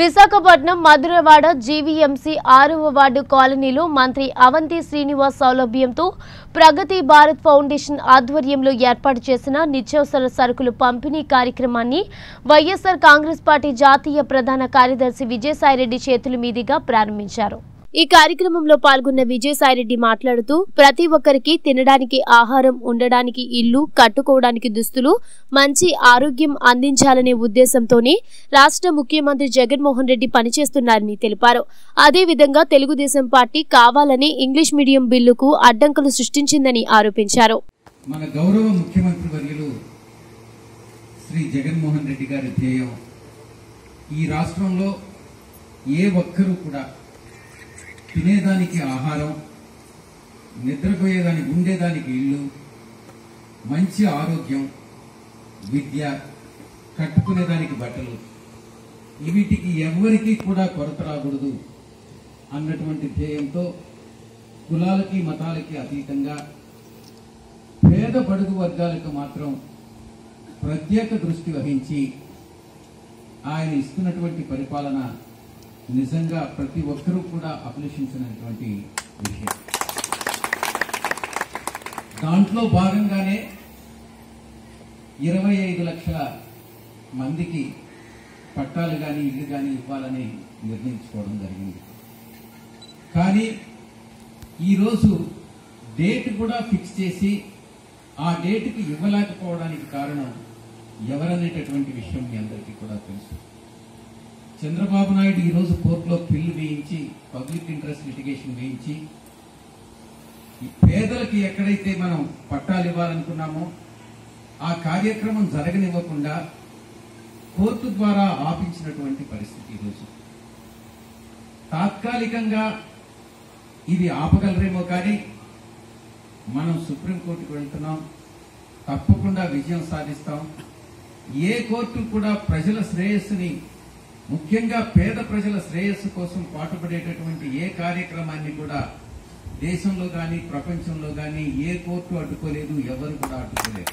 Visakhapatnam Madhurawada GVMC ఆరవ ward కాలనీలో మంత్రి అవంతి శ్రీనివాస్ సౌలభ్యంతో ప్రగతి భారత్ ఫౌండేషన్ ఆధ్వర్యంలో ఏర్పాటు చేసిన నిత్యావసర సరుకులు పంపిణీ కార్యక్రమాన్ని వైఎస్సార్ కాంగ్రెస్ పార్టీ జాతీయ ప్రధాన కార్యదర్శి విజయసాయిరెడ్డి చేతుల మీదుగా ప్రారంభించారు. ఈ కార్యక్రమంలో పాల్గొన్న విజయసాయిరెడ్డి మాట్లాడుతూ ప్రతి ఒక్కరికి తినడానికి ఆహారం ఉండడానికి ఇల్లు కట్టుకోవడానికి దుస్తులు మంచి ఆరోగ్యం అందించాలనే ఉద్దేశంతోనే రాష్ట్ర ముఖ్యమంత్రి జగన్మోహన్ రెడ్డి పనిచేస్తున్నారని తెలిపారు. అదేవిధంగా తెలుగుదేశం పార్టీ కావాలని ఇంగ్లీష్ మీడియం బిల్లుకు అడ్డంకులు సృష్టించిందని ఆరోపించారు. మన గౌరవ ముఖ్యమంత్రి వర్యులు శ్రీ జగన్మోహన్ రెడ్డి గారి ధ్యేయం ఈ రాష్ట్రంలో ఏ ఒక్కరూ కూడా తినేదానికి ఆహారం నిద్రపోయేదానికి ఉండేదానికి ఇల్లు మంచి ఆరోగ్యం విద్య కట్టుకునేదానికి బట్టలు. వీటికి ఎవరికీ కూడా కొరత రాకూడదు అన్నటువంటి ధ్యేయంతో కులాలకి మతాలకి అతీతంగా పేద బడుగు వర్గాలకు మాత్రం ప్రత్యేక దృష్టి వహించి ఆయన ఇస్తున్నటువంటి పరిపాలన నిజంగా ప్రతి ఒక్కరూ కూడా అభిలషించినటువంటి విషయం. దాంట్లో భాగంగానే ఇరవై ఐదు లక్షల మందికి పట్టాలు కానీ ఇల్లు కానీ ఇవ్వాలని నిర్ణయించుకోవడం జరిగింది. కానీ ఈరోజు డేట్ కూడా ఫిక్స్ చేసి ఆ డేట్కి ఇవ్వలేకపోవడానికి కారణం ఎవరనేటటువంటి విషయం మీ అందరికీ కూడా తెలుసు. చంద్రబాబు నాయుడు ఈరోజు కోర్టులో పిల్లు వేయించి పబ్లిక్ ఇంట్రెస్ట్ లిటిగేషన్ వేయించి ఈ పేదలకి ఎక్కడైతే మనం పట్టాలు ఇవ్వాలనుకున్నామో ఆ కార్యక్రమం జరగనివ్వకుండా కోర్టు ద్వారా ఆపించినటువంటి పరిస్థితి ఈరోజు తాత్కాలికంగా ఇది ఆపగలరేమో కానీ మనం సుప్రీంకోర్టుకు వెళ్తున్నాం తప్పకుండా విజయం సాధిస్తాం. ఏ కోర్టు కూడా ప్రజల శ్రేయస్సుని ముఖ్యంగా పేద ప్రజల శ్రేయస్సు కోసం పాటుపడేటటువంటి ఏ కార్యక్రమాన్ని కూడా దేశంలో కానీ ప్రపంచంలో కానీ ఏ కోర్టు అడ్డుకోలేదు ఎవరు కూడా అడ్డుకోలేదు.